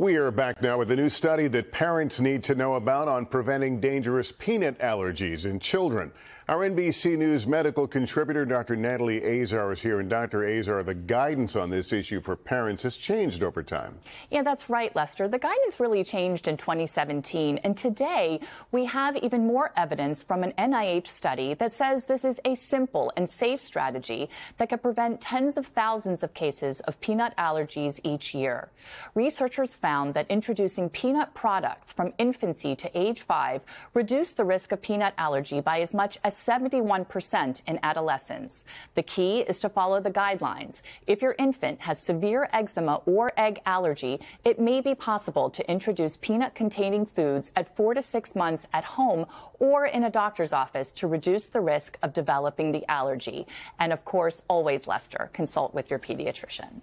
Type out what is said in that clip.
We are back now with a new study that parents need to know about on preventing dangerous peanut allergies in children. Our NBC News medical contributor, Dr. Natalie Azar, is here. And Dr. Azar, the guidance on this issue for parents has changed over time. Yeah, that's right, Lester. The guidance really changed in 2017. And today, we have even more evidence from an NIH study that says this is a simple and safe strategy that could prevent tens of thousands of cases of peanut allergies each year. Researchers found that introducing peanut products from infancy to age five reduced the risk of peanut allergy by as much as 71% in adolescents. The key is to follow the guidelines. If your infant has severe eczema or egg allergy, it may be possible to introduce peanut containing foods at four to six months at home or in a doctor's office to reduce the risk of developing the allergy. And of course, always, Lester, consult with your pediatrician.